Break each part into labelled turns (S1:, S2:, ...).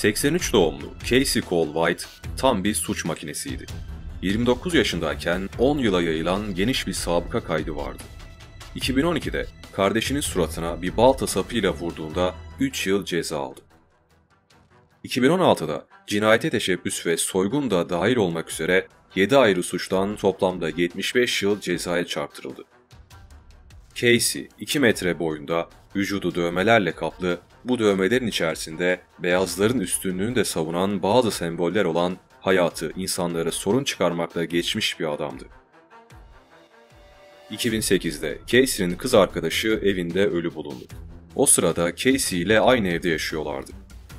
S1: 83 doğumlu Casey Cole White tam bir suç makinesiydi. 29 yaşındayken 10 yıla yayılan geniş bir sabıka kaydı vardı. 2012'de kardeşinin suratına bir balta sapıyla vurduğunda 3 yıl ceza aldı. 2016'da cinayete teşebbüs ve soygun da dahil olmak üzere 7 ayrı suçtan toplamda 75 yıl cezaya çarptırıldı. Casey 2 metre boyunda, vücudu dövmelerle kaplı, bu dövmelerin içerisinde beyazların üstünlüğünü de savunan bazı semboller olan hayatı, insanları sorun çıkarmakla geçmiş bir adamdı. 2008'de Casey'nin kız arkadaşı evinde ölü bulundu. O sırada Casey ile aynı evde yaşıyorlardı.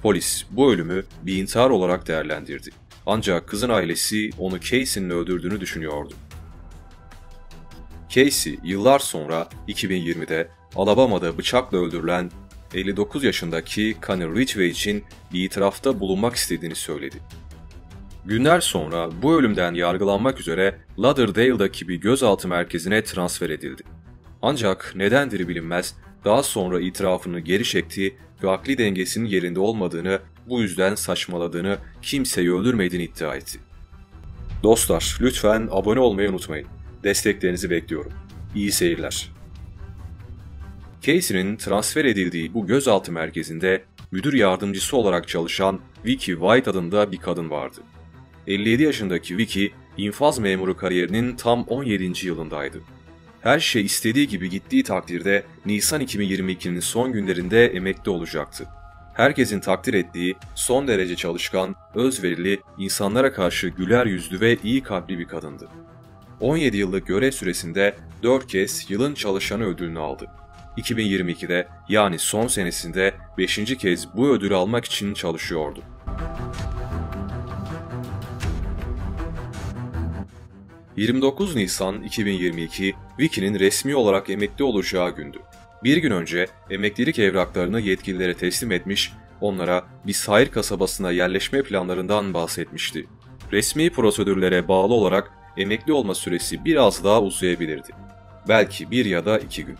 S1: Polis bu ölümü bir intihar olarak değerlendirdi. Ancak kızın ailesi onu Casey'nin öldürdüğünü düşünüyordu. Casey yıllar sonra 2020'de Alabama'da bıçakla öldürülen 59 yaşındaki Conor Ridgway için bir itirafta bulunmak istediğini söyledi. Günler sonra bu ölümden yargılanmak üzere Lauderdale'daki bir gözaltı merkezine transfer edildi. Ancak nedendir bilinmez daha sonra itirafını geri çekti ve akli dengesinin yerinde olmadığını, bu yüzden saçmaladığını, kimseyi öldürmediğini iddia etti. Dostlar lütfen abone olmayı unutmayın. Desteklerinizi bekliyorum. İyi seyirler. Casey'nin transfer edildiği bu gözaltı merkezinde müdür yardımcısı olarak çalışan Vicky White adında bir kadın vardı. 57 yaşındaki Vicky, infaz memuru kariyerinin tam 17. yılındaydı. Her şey istediği gibi gittiği takdirde Nisan 2022'nin son günlerinde emekli olacaktı. Herkesin takdir ettiği, son derece çalışkan, özverili, insanlara karşı güler yüzlü ve iyi kalpli bir kadındı. 17 yıllık görev süresinde 4 kez yılın çalışanı ödülünü aldı. 2022'de yani son senesinde 5. kez bu ödülü almak için çalışıyordu. ...29 Nisan 2022 Vicky'nin resmi olarak emekli olacağı gündü. Bir gün önce emeklilik evraklarını yetkililere teslim etmiş, onlara bir sahil kasabasına yerleşme planlarından bahsetmişti. Resmi prosedürlere bağlı olarak emekli olma süresi biraz daha uzayabilirdi. Belki bir ya da iki gün.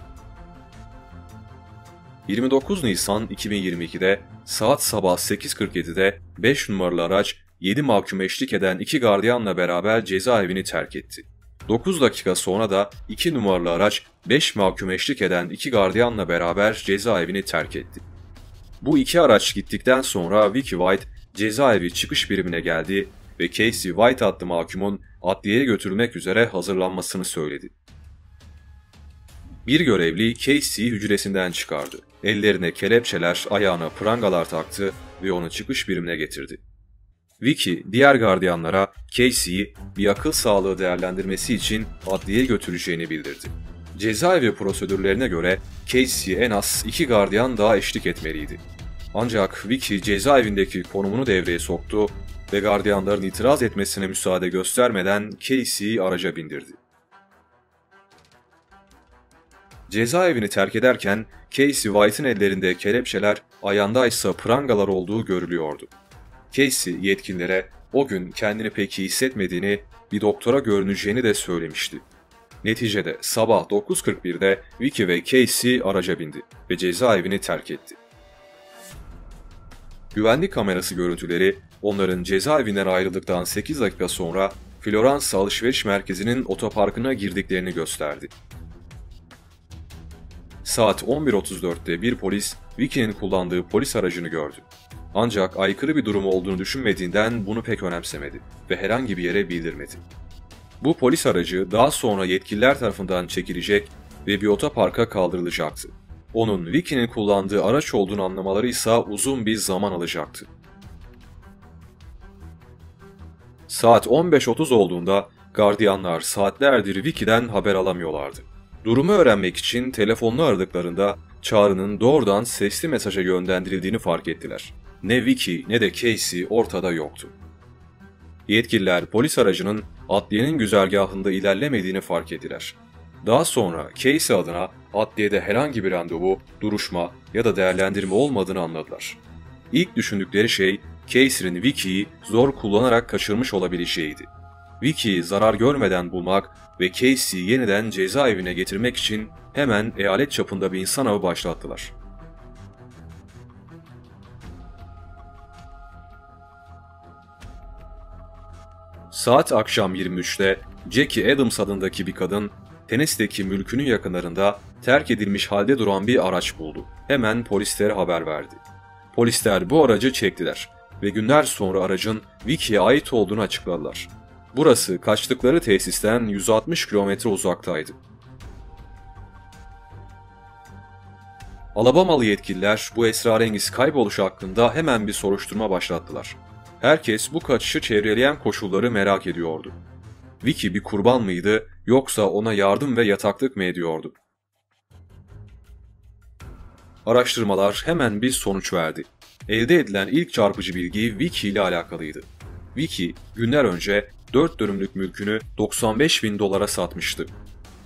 S1: 29 Nisan 2022'de saat sabah 8.47'de 5 numaralı araç 7 mahkum eşlik eden iki gardiyanla beraber cezaevini terk etti. 9 dakika sonra da 2 numaralı araç 5 mahkum eşlik eden iki gardiyanla beraber cezaevini terk etti. Bu iki araç gittikten sonra Vicky White cezaevi çıkış birimine geldi ve Casey White adlı mahkumun adliyeye götürülmek üzere hazırlanmasını söyledi. Bir görevli Casey'i hücresinden çıkardı. Ellerine kelepçeler, ayağına prangalar taktı ve onu çıkış birimine getirdi. Vicky diğer gardiyanlara Casey'i bir akıl sağlığı değerlendirmesi için adliyeye götüreceğini bildirdi. Cezaevi prosedürlerine göre Casey'e en az iki gardiyan daha eşlik etmeliydi. Ancak Vicky cezaevindeki konumunu devreye soktu ve gardiyanların itiraz etmesine müsaade göstermeden Casey'i araca bindirdi. Cezaevini terk ederken Casey White'ın ellerinde kelepçeler, ayağında ise prangalar olduğu görülüyordu. Casey yetkililere o gün kendini pek iyi hissetmediğini, bir doktora görüneceğini de söylemişti. Neticede sabah 9.41'de Vicky ve Casey araca bindi ve cezaevini terk etti. Güvenlik kamerası görüntüleri onların cezaevinden ayrıldıktan 8 dakika sonra Florence alışveriş merkezinin otoparkına girdiklerini gösterdi. Saat 11.34'te bir polis Vicky'nin kullandığı polis aracını gördü. Ancak aykırı bir durum olduğunu düşünmediğinden bunu pek önemsemedi ve herhangi bir yere bildirmedi. Bu polis aracı daha sonra yetkililer tarafından çekilecek ve bir otoparka kaldırılacaktı. Onun Vicky'nin kullandığı araç olduğunu anlamaları ise uzun bir zaman alacaktı. Saat 15.30 olduğunda gardiyanlar saatlerdir Vicky'den haber alamıyorlardı. Durumu öğrenmek için telefonla aradıklarında çağrının doğrudan sesli mesaja yönlendirildiğini fark ettiler. Ne Vicky ne de Casey ortada yoktu. Yetkililer polis aracının adliyenin güzergahında ilerlemediğini fark ettiler. Daha sonra Casey adına adliyede herhangi bir randevu, duruşma ya da değerlendirme olmadığını anladılar. İlk düşündükleri şey Casey'nin Vicky'yi zor kullanarak kaçırmış olabileceğiydi. Vicky'yi zarar görmeden bulmak ve Casey'i yeniden cezaevine getirmek için hemen eyalet çapında bir insan avı başlattılar. Saat akşam 23'te Jackie Adams adındaki bir kadın Tennessee'deki mülkünün yakınlarında terk edilmiş halde duran bir araç buldu. Hemen polislere haber verdi. Polisler bu aracı çektiler ve günler sonra aracın Vicky'ye ait olduğunu açıkladılar. Burası kaçtıkları tesisten 160 kilometre uzaktaydı. Alabamalı yetkililer bu esrarengiz kayboluş hakkında hemen bir soruşturma başlattılar. Herkes bu kaçışı çevreleyen koşulları merak ediyordu. Vicky bir kurban mıydı yoksa ona yardım ve yataklık mı ediyordu? Araştırmalar hemen bir sonuç verdi. Elde edilen ilk çarpıcı bilgi Vicky ile alakalıydı. Vicky günler önce 4 dönümlük mülkünü 95 bin dolara satmıştı.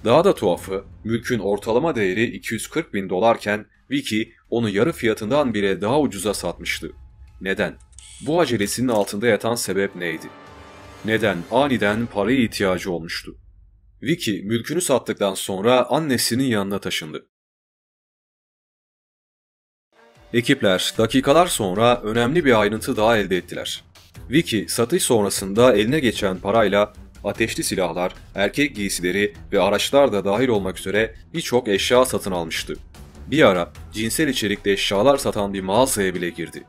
S1: Daha da tuhafı mülkün ortalama değeri 240 bin dolarken Vicky onu yarı fiyatından bile daha ucuza satmıştı. Neden? Bu acelesinin altında yatan sebep neydi? Neden aniden paraya ihtiyacı olmuştu? Vicky mülkünü sattıktan sonra annesinin yanına taşındı. Ekipler dakikalar sonra önemli bir ayrıntı daha elde ettiler. Vicky satış sonrasında eline geçen parayla ateşli silahlar, erkek giysileri ve araçlar da dahil olmak üzere birçok eşya satın almıştı. Bir ara cinsel içerikli eşyalar satan bir mağazaya bile girdi.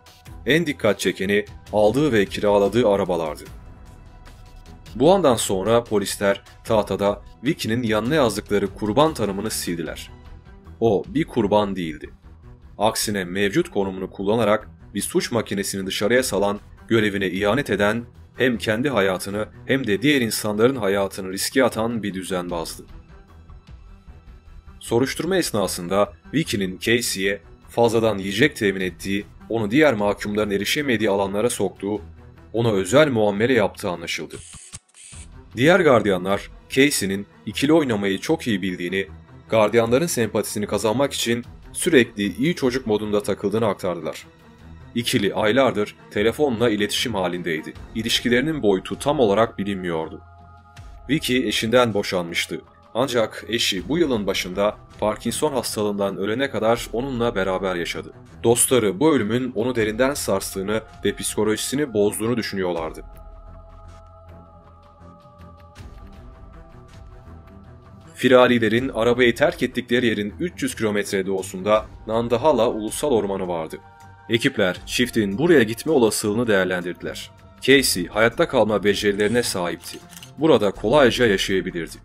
S1: En dikkat çekeni aldığı ve kiraladığı arabalardı. Bu andan sonra polisler tahtada Vicky'nin yanına yazdıkları kurban tanımını sildiler. O bir kurban değildi. Aksine mevcut konumunu kullanarak bir suç makinesini dışarıya salan, görevine ihanet eden, hem kendi hayatını hem de diğer insanların hayatını riske atan bir düzenbazdı. Soruşturma esnasında Vicky'nin Casey'e fazladan yiyecek temin ettiği, onu diğer mahkumların erişemediği alanlara soktuğu, ona özel muamele yaptığı anlaşıldı. Diğer gardiyanlar Casey'nin ikili oynamayı çok iyi bildiğini, gardiyanların sempatisini kazanmak için sürekli iyi çocuk modunda takıldığını aktardılar. İkili aylardır telefonla iletişim halindeydi. İlişkilerinin boyutu tam olarak bilinmiyordu. Vicky eşinden boşanmıştı. Ancak eşi bu yılın başında Parkinson hastalığından ölene kadar onunla beraber yaşadı. Dostları bu ölümün onu derinden sarstığını ve psikolojisini bozduğunu düşünüyorlardı. Firarilerin arabayı terk ettikleri yerin 300 kilometre doğusunda Nandahala Ulusal Ormanı vardı. Ekipler çiftin buraya gitme olasılığını değerlendirdiler. Casey hayatta kalma becerilerine sahipti. Burada kolayca yaşayabilirdi.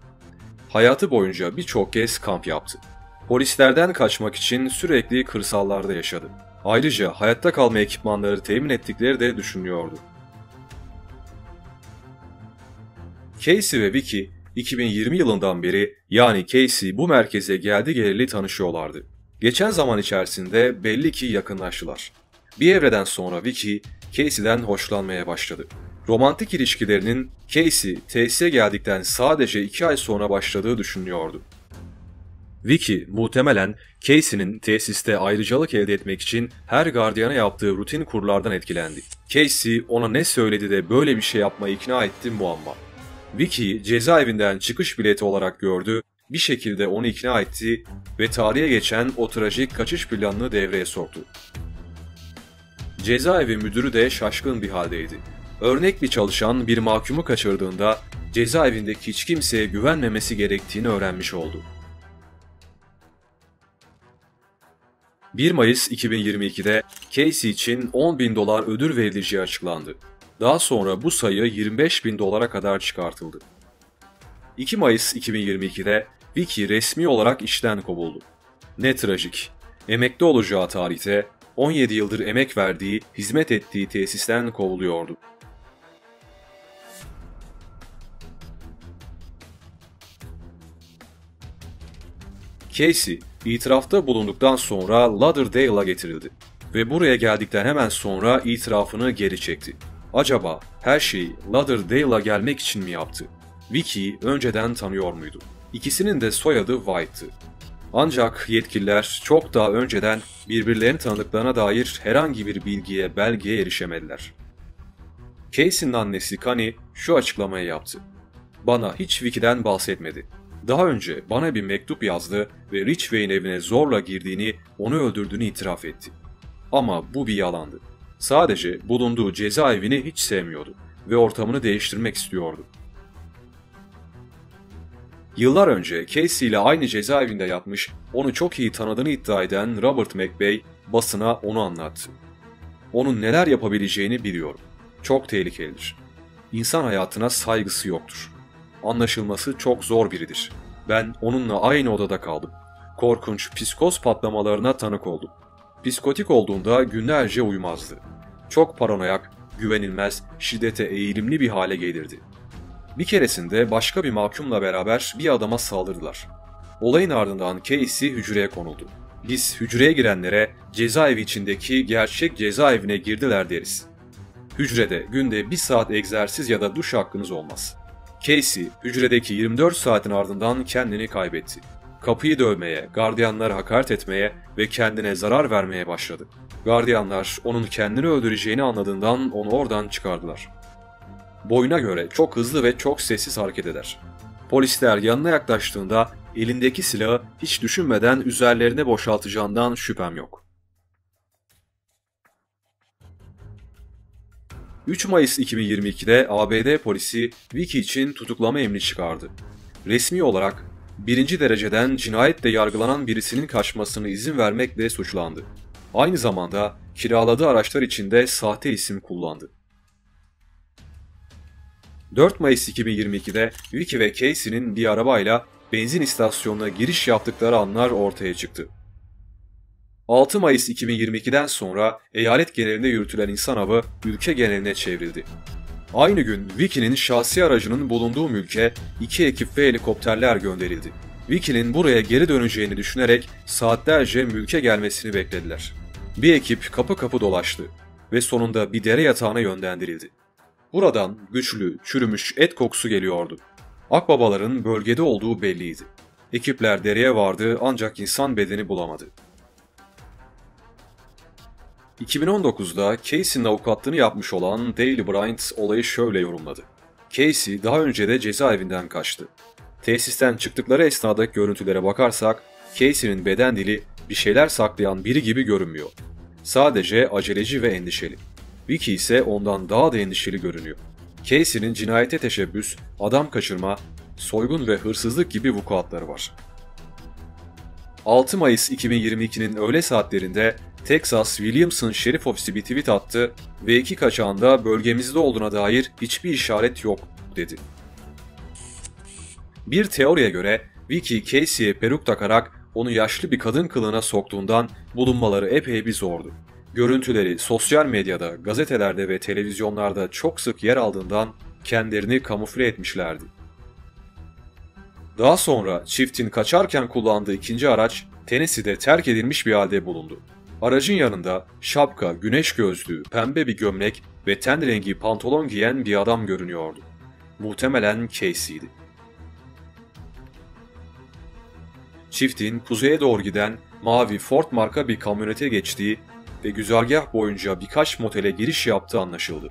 S1: Hayatı boyunca birçok kez kamp yaptı. Polislerden kaçmak için sürekli kırsallarda yaşadı. Ayrıca hayatta kalma ekipmanları temin ettikleri de düşünülüyordu. Casey ve Vicky 2020 yılından beri yani Casey bu merkeze geldi geleli tanışıyorlardı. Geçen zaman içerisinde belli ki yakınlaştılar. Bir evreden sonra Vicky, Casey'den hoşlanmaya başladı. Romantik ilişkilerinin Casey tesise geldikten sadece iki ay sonra başladığı düşünülüyordu. Vicky muhtemelen Casey'nin tesiste ayrıcalık elde etmek için her gardiyana yaptığı rutin kurlardan etkilendi. Casey ona ne söyledi de böyle bir şey yapmayı ikna etti muamma. Vicky'yi cezaevinden çıkış bileti olarak gördü, bir şekilde onu ikna etti ve tarihe geçen o trajik kaçış planını devreye soktu. Cezaevi müdürü de şaşkın bir haldeydi. Örnek bir çalışan bir mahkumu kaçırdığında cezaevindeki hiç kimseye güvenmemesi gerektiğini öğrenmiş oldu. 1 Mayıs 2022'de Casey için 10 bin dolar ödül verileceği açıklandı. Daha sonra bu sayı 25 bin dolara kadar çıkartıldı. 2 Mayıs 2022'de Vicky resmi olarak işten kovuldu. Ne trajik. Emekli olacağı tarihte 17 yıldır emek verdiği, hizmet ettiği tesisten kovuluyordu. Casey, itirafta bulunduktan sonra Lauderdale'a getirildi ve buraya geldikten hemen sonra itirafını geri çekti. Acaba her şeyi Lauderdale'a gelmek için mi yaptı? Vicky'yi önceden tanıyor muydu? İkisinin de soyadı White'tı. Ancak yetkililer çok daha önceden birbirlerini tanıdıklarına dair herhangi bir bilgiye, belgeye erişemediler. Casey'nin annesi Connie şu açıklamayı yaptı. Bana hiç Vicky'den bahsetmedi. Daha önce bana bir mektup yazdı ve Richway'in evine zorla girdiğini, onu öldürdüğünü itiraf etti. Ama bu bir yalandı. Sadece bulunduğu cezaevini hiç sevmiyordu. ve ortamını değiştirmek istiyordu. Yıllar önce Casey ile aynı cezaevinde yatmış, onu çok iyi tanıdığını iddia eden Robert McVeigh basına onu anlattı. Onun neler yapabileceğini biliyorum. Çok tehlikelidir. İnsan hayatına saygısı yoktur. Anlaşılması çok zor biridir. Ben onunla aynı odada kaldım. Korkunç psikoz patlamalarına tanık oldum. Psikotik olduğunda günlerce uyumazdı. Çok paranoyak, güvenilmez, şiddete eğilimli bir hale gelirdi. Bir keresinde başka bir mahkumla beraber bir adama saldırdılar. Olayın ardından Casey hücreye konuldu. Biz hücreye girenlere cezaevi içindeki gerçek cezaevine girdiler deriz. Hücrede günde bir saat egzersiz ya da duş hakkınız olmaz. Casey hücredeki 24 saatin ardından kendini kaybetti. Kapıyı dövmeye, gardiyanlara hakaret etmeye ve kendine zarar vermeye başladı. Gardiyanlar onun kendini öldüreceğini anladığından onu oradan çıkardılar. Boyuna göre çok hızlı ve çok sessiz hareket eder. Polisler yanına yaklaştığında elindeki silahı hiç düşünmeden üzerlerine boşaltacağından şüphem yok. 3 Mayıs 2022'de ABD polisi Vicky için tutuklama emri çıkardı. Resmi olarak birinci dereceden cinayetle yargılanan birisinin kaçmasını izin vermekle suçlandı. Aynı zamanda kiraladığı araçlar içinde sahte isim kullandı. 4 Mayıs 2022'de Vicky ve Casey'nin bir arabayla benzin istasyonuna giriş yaptıkları anlar ortaya çıktı. 6 Mayıs 2022'den sonra eyalet genelinde yürütülen insan avı ülke geneline çevrildi. Aynı gün Vicky'nin şahsi aracının bulunduğu mülke iki ekip ve helikopterler gönderildi. Vicky'nin buraya geri döneceğini düşünerek saatlerce mülke gelmesini beklediler. Bir ekip kapı kapı dolaştı ve sonunda bir dere yatağına yönlendirildi. Buradan güçlü, çürümüş et kokusu geliyordu. Akbabaların bölgede olduğu belliydi. Ekipler dereye vardı ancak insan bedeni bulamadı. 2019'da Casey'nin avukatlığını yapmış olan Daily Bryant olayı şöyle yorumladı. Casey daha önce de cezaevinden kaçtı. Tesisten çıktıkları esnadaki görüntülere bakarsak Casey'nin beden dili bir şeyler saklayan biri gibi görünmüyor. Sadece aceleci ve endişeli. Vicky ise ondan daha da endişeli görünüyor. Casey'nin cinayete teşebbüs, adam kaçırma, soygun ve hırsızlık gibi vukuatları var. 6 Mayıs 2022'nin öğle saatlerinde Texas Williamson Şerif Ofisi bir tweet attı ve iki kaçağında bölgemizde olduğuna dair hiçbir işaret yok dedi. Bir teoriye göre Vicky Casey'e peruk takarak onu yaşlı bir kadın kılığına soktuğundan bulunmaları epey bir zordu. Görüntüleri sosyal medyada, gazetelerde ve televizyonlarda çok sık yer aldığından kendilerini kamufle etmişlerdi. Daha sonra çiftin kaçarken kullandığı ikinci araç Tennessee'de terk edilmiş bir halde bulundu. Aracın yanında şapka, güneş gözlüğü, pembe bir gömlek ve ten rengi pantolon giyen bir adam görünüyordu. Muhtemelen Casey'di. Çiftin kuzeye doğru giden mavi Ford marka bir kamyonete geçtiği ve güzergah boyunca birkaç motele giriş yaptığı anlaşıldı.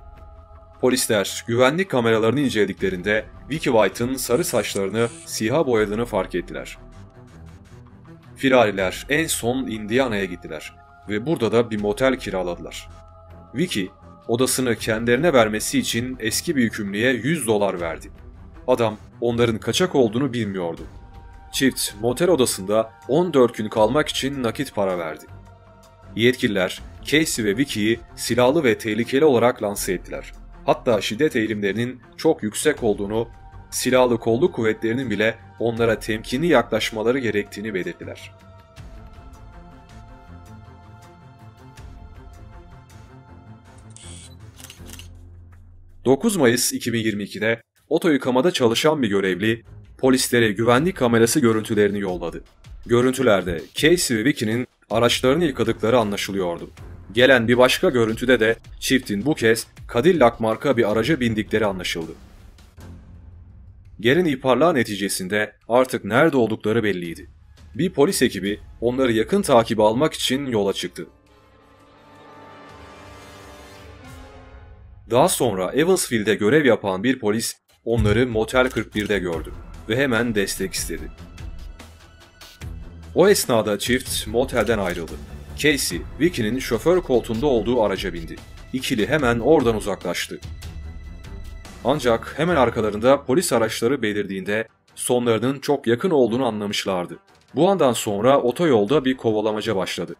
S1: Polisler güvenlik kameralarını incelediklerinde Vicky White'ın sarı saçlarını siyaha boyadığını fark ettiler. Firariler en son Indiana'ya gittiler ve burada da bir motel kiraladılar. Vicky, odasını kendilerine vermesi için eski bir hükümlüye 100 dolar verdi. Adam onların kaçak olduğunu bilmiyordu. Çift motel odasında 14 gün kalmak için nakit para verdi. Yetkililer Casey ve Vicky'yi silahlı ve tehlikeli olarak lanse ettiler. Hatta şiddet eğilimlerinin çok yüksek olduğunu, silahlı kolluk kuvvetlerinin bile onlara temkinli yaklaşmaları gerektiğini belirttiler. 9 Mayıs 2022'de oto yıkamada çalışan bir görevli polislere güvenlik kamerası görüntülerini yolladı. Görüntülerde Casey ve Vicky'nin araçlarını yıkadıkları anlaşılıyordu. Gelen bir başka görüntüde de çiftin bu kez Cadillac marka bir araca bindikleri anlaşıldı. Gelen ihbarlar neticesinde artık nerede oldukları belliydi. Bir polis ekibi onları yakın takibi almak için yola çıktı. Daha sonra Evansville'de görev yapan bir polis onları Motel 41'de gördü ve hemen destek istedi. O esnada çift motelden ayrıldı. Casey, Vicky'nin şoför koltuğunda olduğu araca bindi. İkili hemen oradan uzaklaştı. Ancak hemen arkalarında polis araçları belirdiğinde sonlarının çok yakın olduğunu anlamışlardı. Bu andan sonra otoyolda bir kovalamaca başladı.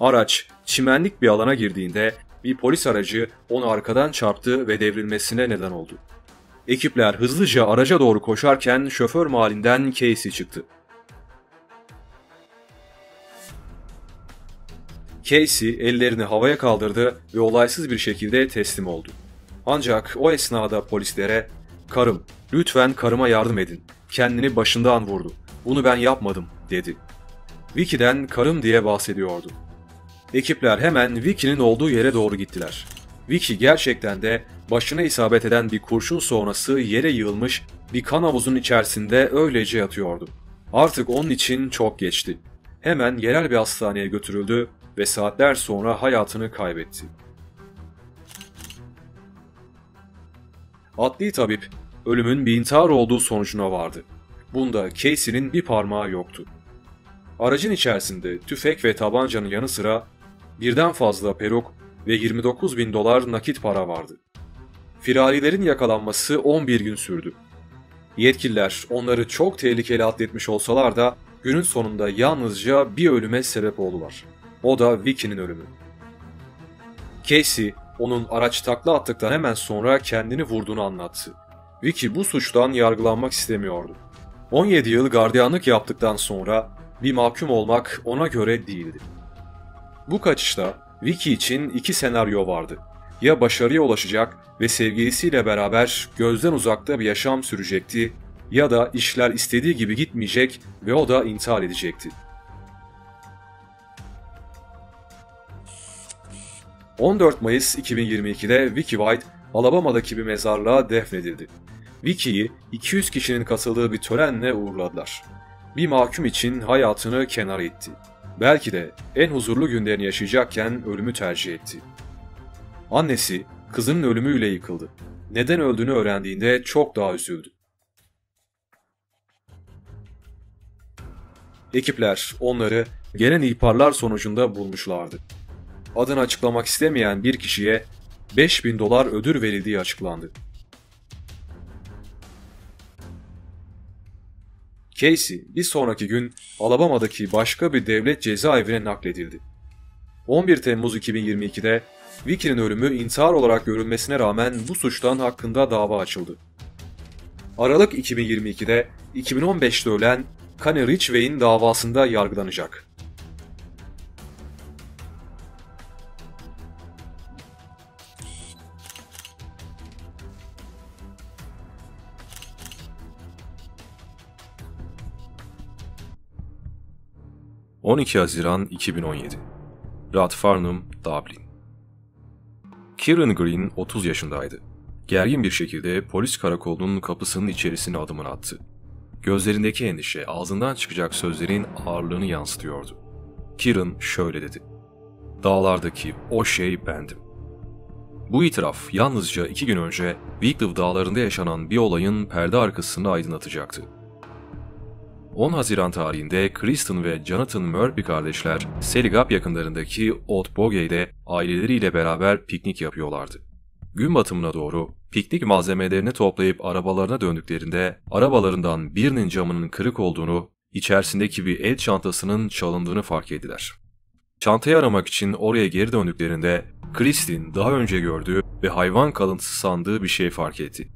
S1: Araç çimenlik bir alana girdiğinde bir polis aracı onu arkadan çarptı ve devrilmesine neden oldu. Ekipler hızlıca araca doğru koşarken şoför mahallinden Casey çıktı. Casey ellerini havaya kaldırdı ve olaysız bir şekilde teslim oldu. Ancak o esnada polislere "Karım, lütfen karıma yardım edin. Kendini başından vurdu. Bunu ben yapmadım." dedi. Vicky'den karım diye bahsediyordu. Ekipler hemen Vicky'nin olduğu yere doğru gittiler. Vicky gerçekten de başına isabet eden bir kurşun sonrası yere yığılmış bir kan havuzun içerisinde öylece yatıyordu. Artık onun için çok geçti. Hemen yerel bir hastaneye götürüldü ve saatler sonra hayatını kaybetti. Adli tabip ölümün bir intihar olduğu sonucuna vardı. Bunda Casey'nin bir parmağı yoktu. Aracın içerisinde tüfek ve tabancanın yanı sıra birden fazla peruk ve 29 bin dolar nakit para vardı. Firarilerin yakalanması 11 gün sürdü. Yetkililer onları çok tehlikeli atletmiş olsalar da günün sonunda yalnızca bir ölüme sebep oldular. O da Vicky'nin ölümü. Casey, onun araç takla attıktan hemen sonra kendini vurduğunu anlattı. Vicky bu suçtan yargılanmak istemiyordu. 17 yıl gardiyanlık yaptıktan sonra bir mahkum olmak ona göre değildi. Bu kaçışta Vicky için iki senaryo vardı. Ya başarıya ulaşacak ve sevgilisiyle beraber gözden uzakta bir yaşam sürecekti ya da işler istediği gibi gitmeyecek ve o da intihar edecekti. 14 Mayıs 2022'de Vicky White, Alabama'daki bir mezarlığa defnedildi. Vicky'yi 200 kişinin katıldığı bir törenle uğurladılar. Bir mahkum için hayatını kenara itti. Belki de en huzurlu günlerini yaşayacakken ölümü tercih etti. Annesi kızının ölümüyle yıkıldı. Neden öldüğünü öğrendiğinde çok daha üzüldü. Ekipler onları gelen ihbarlar sonucunda bulmuşlardı. Adını açıklamak istemeyen bir kişiye 5000 dolar ödül verildiği açıklandı. Casey bir sonraki gün Alabama'daki başka bir devlet cezaevine nakledildi. 11 Temmuz 2022'de Vicky'nin ölümü intihar olarak görülmesine rağmen bu suçtan hakkında dava açıldı. Aralık 2022'de 2015'te ölen Connie Ridgway'in davasında yargılanacak. 12 Haziran 2017 Rod Farnham, Dublin Kieran Green 30 yaşındaydı. Gergin bir şekilde polis karakolunun kapısının içerisine adımını attı. Gözlerindeki endişe ağzından çıkacak sözlerin ağırlığını yansıtıyordu. Kieran şöyle dedi. Dağlardaki o şey bendim. Bu itiraf yalnızca iki gün önce Wicklow dağlarında yaşanan bir olayın perde arkasını aydınlatacaktı. 10 Haziran tarihinde Kristen ve Jonathan Murphy kardeşler Seligap yakınlarındaki Old Bogey'de aileleriyle beraber piknik yapıyorlardı. Gün batımına doğru piknik malzemelerini toplayıp arabalarına döndüklerinde arabalarından birinin camının kırık olduğunu, içerisindeki bir el çantasının çalındığını fark ettiler. Çantayı aramak için oraya geri döndüklerinde Kristin daha önce gördüğü ve hayvan kalıntısı sandığı bir şey fark etti.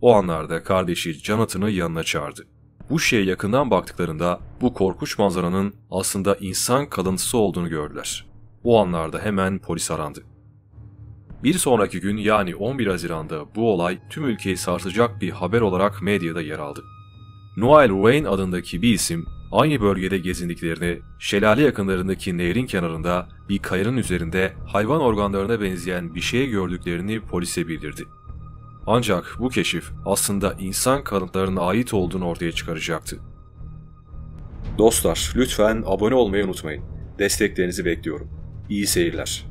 S1: O anlarda kardeşi Jonathan'ı yanına çağırdı. Bu şeye yakından baktıklarında bu korkunç manzaranın aslında insan kalıntısı olduğunu gördüler. O anlarda hemen polis arandı. Bir sonraki gün yani 11 Haziran'da bu olay tüm ülkeyi sarsacak bir haber olarak medyada yer aldı. Noel Wayne adındaki bir isim aynı bölgede gezindiklerini, şelale yakınlarındaki nehrin kenarında bir kayanın üzerinde hayvan organlarına benzeyen bir şey gördüklerini polise bildirdi. Ancak bu keşif aslında insan kalıntılarına ait olduğunu ortaya çıkaracaktı. Dostlar lütfen abone olmayı unutmayın. Desteklerinizi bekliyorum. İyi seyirler.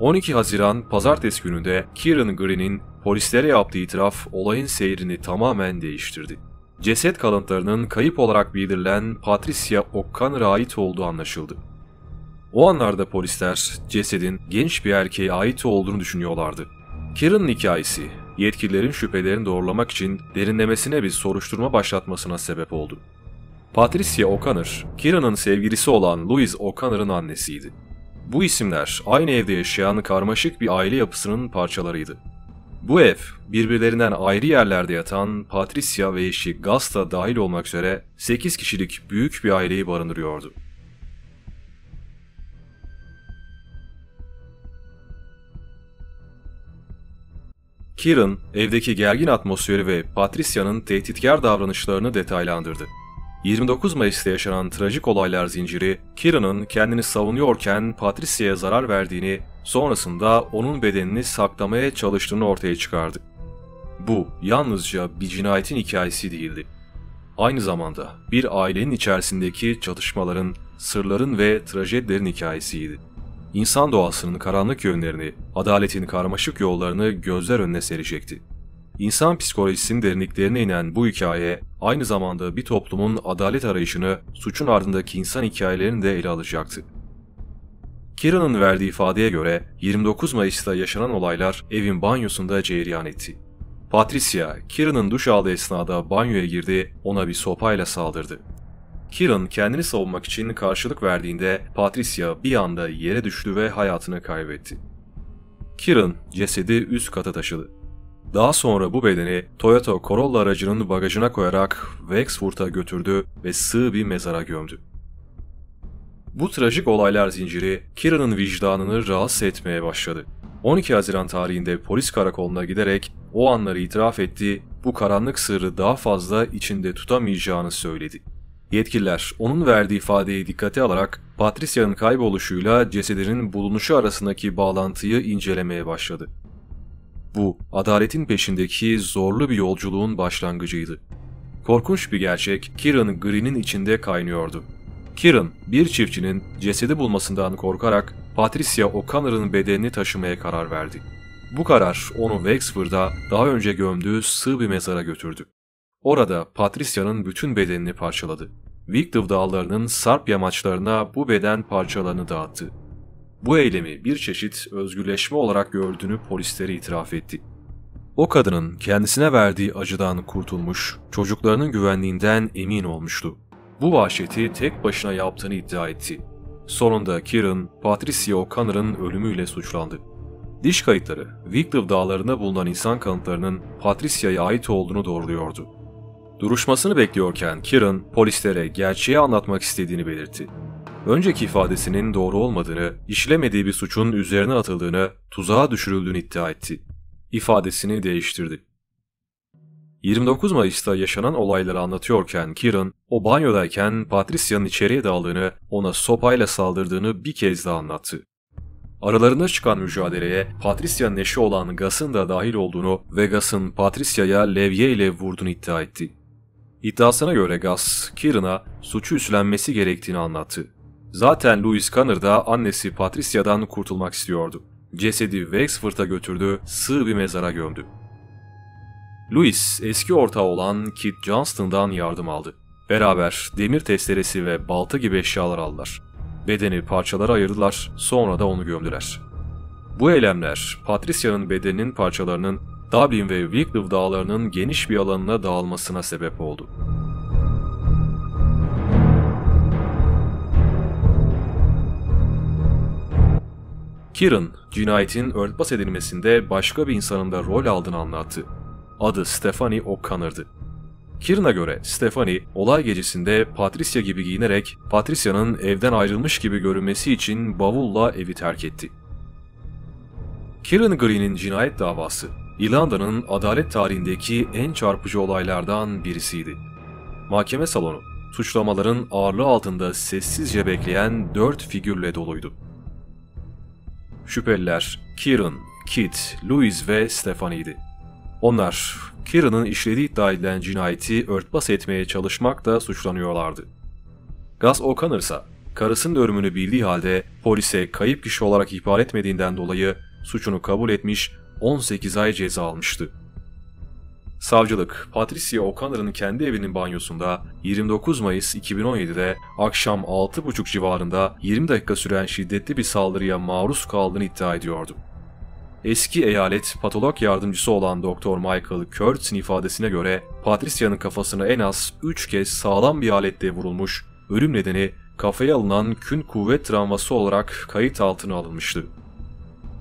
S1: 12 Haziran pazartesi gününde Kieran Green'in polislere yaptığı itiraf olayın seyrini tamamen değiştirdi. Ceset kalıntılarının kayıp olarak bildirilen Patricia O'Connor'a ait olduğu anlaşıldı. O anlarda polisler cesedin genç bir erkeğe ait olduğunu düşünüyorlardı. Kieran'ın hikayesi yetkililerin şüphelerini doğrulamak için derinlemesine bir soruşturma başlatmasına sebep oldu. Patricia O'Connor, Kieran'ın sevgilisi olan Louise O'Connor'ın annesiydi. Bu isimler aynı evde yaşayan karmaşık bir aile yapısının parçalarıydı. Bu ev, birbirlerinden ayrı yerlerde yatan Patricia ve eşi Gasta dahil olmak üzere 8 kişilik büyük bir aileyi barındırıyordu. Kieran, evdeki gergin atmosferi ve Patricia'nın tehditkar davranışlarını detaylandırdı. 29 Mayıs'ta yaşanan trajik olaylar zinciri, Kieran'ın kendini savunuyorken Patricia'ya zarar verdiğini, sonrasında onun bedenini saklamaya çalıştığını ortaya çıkardı. Bu yalnızca bir cinayetin hikayesi değildi. Aynı zamanda bir ailenin içerisindeki çatışmaların, sırların ve trajedilerin hikayesiydi. İnsan doğasının karanlık yönlerini, adaletin karmaşık yollarını gözler önüne serecekti. İnsan psikolojisinin derinliklerine inen bu hikaye aynı zamanda bir toplumun adalet arayışını, suçun ardındaki insan hikayelerini de ele alacaktı. Kieran'ın verdiği ifadeye göre 29 Mayıs'ta yaşanan olaylar evin banyosunda cereyan etti. Patricia, Kieran'ın duş aldığı esnada banyoya girdi, ona bir sopayla saldırdı. Kieran kendini savunmak için karşılık verdiğinde Patricia bir anda yere düştü ve hayatını kaybetti. Kieran cesedi üst kata taşıdı. Daha sonra bu bedeni Toyota Corolla aracının bagajına koyarak Wexford'a götürdü ve sığ bir mezara gömdü. Bu trajik olaylar zinciri Kieran'ın vicdanını rahatsız etmeye başladı. 12 Haziran tarihinde polis karakoluna giderek o anları itiraf etti, bu karanlık sırrı daha fazla içinde tutamayacağını söyledi. Yetkililer onun verdiği ifadeyi dikkate alarak Patricia'nın kayboluşuyla cesedinin bulunuşu arasındaki bağlantıyı incelemeye başladı. Bu, adaletin peşindeki zorlu bir yolculuğun başlangıcıydı. Korkunç bir gerçek Kieran Green'in içinde kaynıyordu. Kieran, bir çiftçinin cesedi bulmasından korkarak Patricia O'Connor'ın bedenini taşımaya karar verdi. Bu karar onu Wexford'a daha önce gömdüğü sığ bir mezara götürdü. Orada Patricia'nın bütün bedenini parçaladı. Victor dağlarının sarp yamaçlarına bu beden parçalarını dağıttı. Bu eylemi bir çeşit özgürleşme olarak gördüğünü polislere itiraf etti. O kadının kendisine verdiği acıdan kurtulmuş, çocuklarının güvenliğinden emin olmuştu. Bu vahşeti tek başına yaptığını iddia etti. Sonunda Kieran, Patricia O'Connor'ın ölümüyle suçlandı. Diş kayıtları, Victor dağlarında bulunan insan kanıtlarının Patricia'ya ait olduğunu doğruluyordu. Duruşmasını bekliyorken Kieran polislere gerçeği anlatmak istediğini belirtti. Önceki ifadesinin doğru olmadığını, işlemediği bir suçun üzerine atıldığını, tuzağa düşürüldüğünü iddia etti. İfadesini değiştirdi. 29 Mayıs'ta yaşanan olayları anlatıyorken Kieran, o banyodayken Patricia'nın içeriye daldığını, ona sopayla saldırdığını bir kez daha anlattı. Aralarında çıkan mücadeleye Patricia'nın eşi olan Gus'ın da dahil olduğunu ve Gus'ın Patricia'ya levye ile vurduğunu iddia etti. İddiasına göre Gus, Kieran'a suçu üstlenmesi gerektiğini anlattı. Zaten Louis Conner da annesi Patricia'dan kurtulmak istiyordu. Cesedi Wexford'a götürdü, sığ bir mezara gömdü. Louis, eski ortağı olan Kit Johnston'dan yardım aldı. Beraber demir testeresi ve balta gibi eşyalar aldılar. Bedeni parçalara ayırdılar, sonra da onu gömdüler. Bu eylemler, Patricia'nın bedeninin parçalarının Dublin ve Wicklow dağlarının geniş bir alanına dağılmasına sebep oldu. Kieran, cinayetin örtbas edilmesinde başka bir insanın da rol aldığını anlattı. Adı Stephanie O'Connor'dı. Kieran'a göre Stephanie, olay gecesinde Patricia gibi giyinerek Patricia'nın evden ayrılmış gibi görünmesi için bavulla evi terk etti. Kieran Green'in cinayet davası, İrlanda'nın adalet tarihindeki en çarpıcı olaylardan birisiydi. Mahkeme salonu, suçlamaların ağırlığı altında sessizce bekleyen dört figürle doluydu. Şüpheliler Kieran, Kit, Louis ve Stephanie'di. Onlar Kieran'ın işlediği iddia edilen cinayeti örtbas etmeye çalışmakla suçlanıyorlardı. Gus O'Connor ise karısının ölümünü bildiği halde polise kayıp kişi olarak ihbar etmediğinden dolayı suçunu kabul etmiş 18 ay ceza almıştı. Savcılık, Patricia O'Connor'ın kendi evinin banyosunda 29 Mayıs 2017'de akşam 6.30 civarında 20 dakika süren şiddetli bir saldırıya maruz kaldığını iddia ediyordu. Eski eyalet patolog yardımcısı olan Dr. Michael Kurtz'in ifadesine göre Patricia'nın kafasına en az 3 kez sağlam bir aletle vurulmuş, ölüm nedeni kafaya alınan kün kuvvet travması olarak kayıt altına alınmıştı.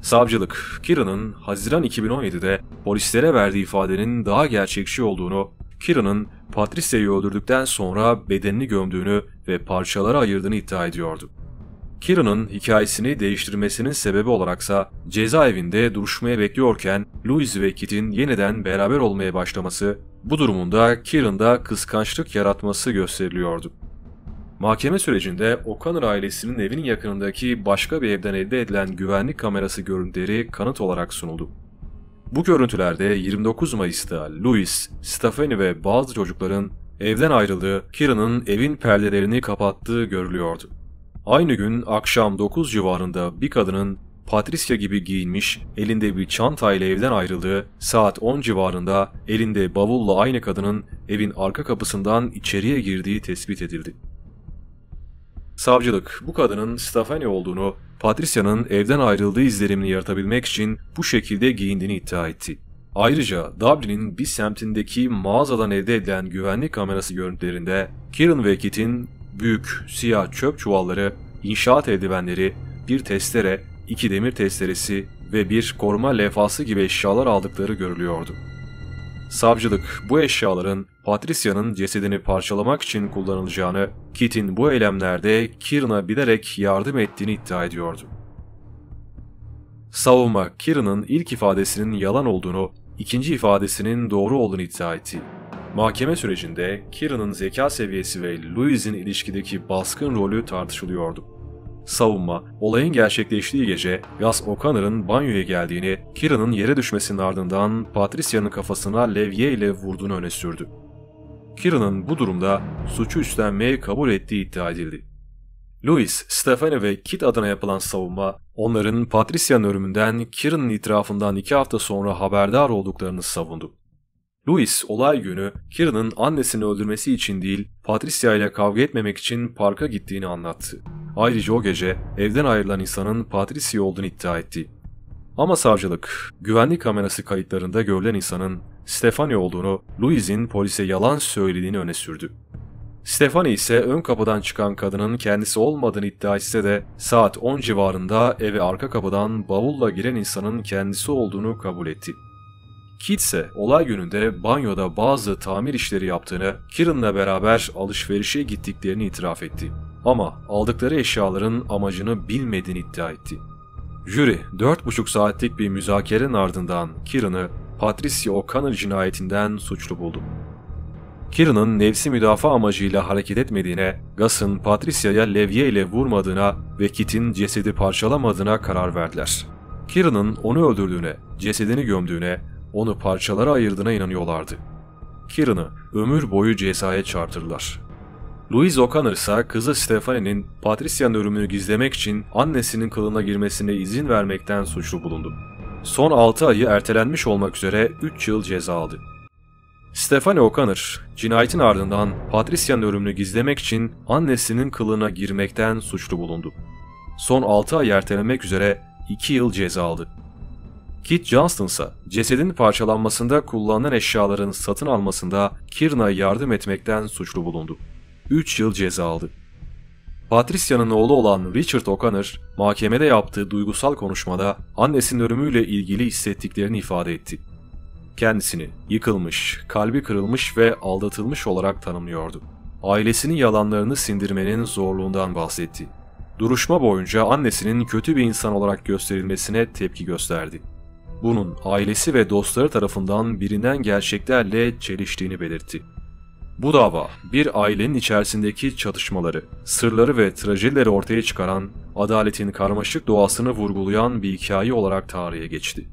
S1: Savcılık, Kieran'ın Haziran 2017'de polislere verdiği ifadenin daha gerçekçi olduğunu, Kieran'ın Patricia'yı öldürdükten sonra bedenini gömdüğünü ve parçalara ayırdığını iddia ediyordu. Kieran'ın hikayesini değiştirmesinin sebebi olaraksa cezaevinde duruşmaya bekliyorken Louis ve Kit'in yeniden beraber olmaya başlaması, bu durumunda Kieran'da kıskançlık yaratması gösteriliyordu. Mahkeme sürecinde O'Connor ailesinin evinin yakınındaki başka bir evden elde edilen güvenlik kamerası görüntüleri kanıt olarak sunuldu. Bu görüntülerde 29 Mayıs'ta Louis, Stephanie ve bazı çocukların evden ayrıldığı, Kieran'ın evin perdelerini kapattığı görülüyordu. Aynı gün akşam 9 civarında bir kadının Patricia gibi giyinmiş, elinde bir çantayla evden ayrıldığı, saat 10 civarında elinde bavulla aynı kadının evin arka kapısından içeriye girdiği tespit edildi. Savcılık bu kadının Stephanie olduğunu, Patricia'nın evden ayrıldığı izlerimini yaratabilmek için bu şekilde giyindiğini iddia etti. Ayrıca Dublin'in bir semtindeki mağazadan elde edilen güvenlik kamerası görüntülerinde Kieran ve Kit'in büyük siyah çöp çuvalları, inşaat eldivenleri, bir testere, iki demir testeresi ve bir koruma levhası gibi eşyalar aldıkları görülüyordu. Savcılık bu eşyaların Patricia'nın cesedini parçalamak için kullanılacağını, Kit'in bu eylemlerde Kieran'a bilerek yardım ettiğini iddia ediyordu. Savunma, Kieran'ın ilk ifadesinin yalan olduğunu, ikinci ifadesinin doğru olduğunu iddia etti. Mahkeme sürecinde Kieran'ın zeka seviyesi ve Louis'in ilişkideki baskın rolü tartışılıyordu. Savunma, olayın gerçekleştiği gece Gus O'Connor'ın banyoya geldiğini, Kieran'ın yere düşmesinin ardından Patricia'nın kafasına levye ile vurduğunu öne sürdü. Kieran'ın bu durumda suçu üstlenmeyi kabul ettiği iddia edildi. Louis, Stephanie ve Kit adına yapılan savunma, onların Patricia'nın ölümünden Kieran'ın itirafından iki hafta sonra haberdar olduklarını savundu. Louis olay günü Kieran'ın annesini öldürmesi için değil, Patricia ile kavga etmemek için parka gittiğini anlattı. Ayrıca o gece evden ayrılan insanın Patricia olduğunu iddia etti. Ama savcılık, güvenlik kamerası kayıtlarında görülen insanın Stefani olduğunu, Louis'in polise yalan söylediğini öne sürdü. Stefani ise ön kapıdan çıkan kadının kendisi olmadığını iddia etse de saat 10 civarında eve arka kapıdan bavulla giren insanın kendisi olduğunu kabul etti. Kit ise olay gününde banyoda bazı tamir işleri yaptığını, Kieran'la beraber alışverişe gittiklerini itiraf etti. Ama aldıkları eşyaların amacını bilmediğini iddia etti. Jüri 4,5 saatlik bir müzakerenin ardından Kieran'ı Patricia O'Connor cinayetinden suçlu buldu. Kieran'ın nefsi müdafaa amacıyla hareket etmediğine, Gus'ın Patricia'ya levye ile vurmadığına ve Kit'in cesedi parçalamadığına karar verdiler. Kieran'ın onu öldürdüğüne, cesedini gömdüğüne, onu parçalara ayırdığına inanıyorlardı. Kieran'ı ömür boyu cezaya çarptırdılar. Louise O'Connor ise kızı Stephanie'nin Patricia'nın ölümünü gizlemek için annesinin kılına girmesine izin vermekten suçlu bulundu. Son 6 ayı ertelenmiş olmak üzere 3 yıl ceza aldı. Stephanie O'Connor, cinayetin ardından Patricia'nın ölümünü gizlemek için annesinin kılına girmekten suçlu bulundu. Son 6 ay ertelenmek üzere 2 yıl ceza aldı. Kit Johnston ise cesedin parçalanmasında kullanılan eşyaların satın almasında Kieran'a yardım etmekten suçlu bulundu. 3 yıl ceza aldı. Patricia'nın oğlu olan Richard O'Connor, mahkemede yaptığı duygusal konuşmada annesinin ölümüyle ilgili hissettiklerini ifade etti. Kendisini yıkılmış, kalbi kırılmış ve aldatılmış olarak tanımlıyordu. Ailesinin yalanlarını sindirmenin zorluğundan bahsetti. Duruşma boyunca annesinin kötü bir insan olarak gösterilmesine tepki gösterdi. Bunun ailesi ve dostları tarafından bilinen gerçeklerle çeliştiğini belirtti. Bu dava bir ailenin içerisindeki çatışmaları, sırları ve trajedileri ortaya çıkaran, adaletin karmaşık doğasını vurgulayan bir hikaye olarak tarihe geçti.